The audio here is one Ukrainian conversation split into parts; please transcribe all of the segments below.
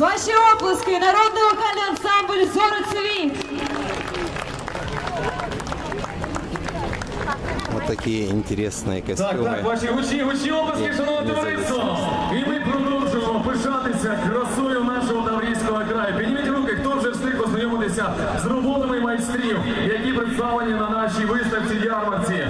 Покровський, народний вокальний ансамбль «Зори цвіт». Вот такие интересные Так, костюмы. так, ваші гучні, гучні обласки, шановне товариство. І ми продовжуємо пишатися красою нашого Таврійського краю. Підніміть руки, хто вже встиг ознайомитися з роботами майстрів, які представлені на нашій виставці ярмарці.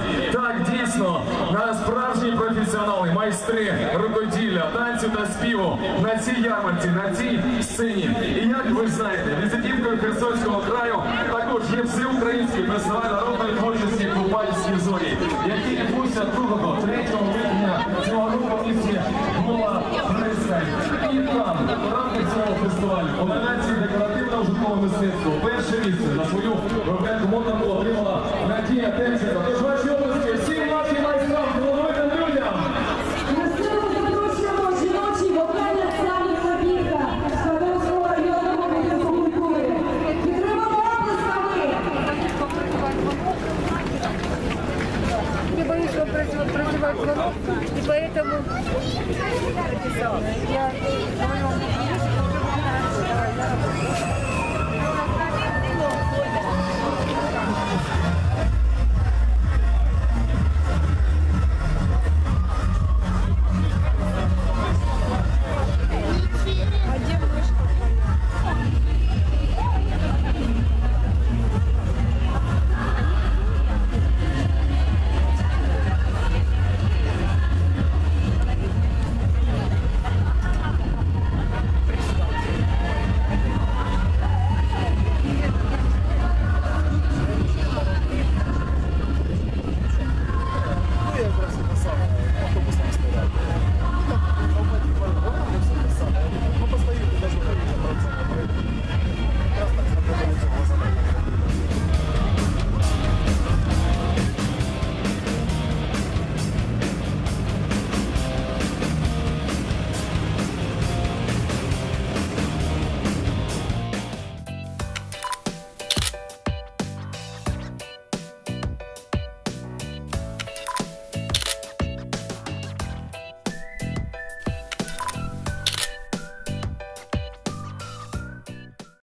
Дійсно, на справжні професіонали, майстри рукоділля, танцю та співу на цій ярмарці, на цій сцені. І як ви знаєте, візитівкою Херсонського краю також є всеукраїнський фестиваль народної творчості Купальські зорі, який відбувся 2-3 липня цього року в місті була Пристань. І там, в рамках цього фестивалю, у номінації декоративного житлового мистецтва перше місце за свою виробляку мотанку и поэтому я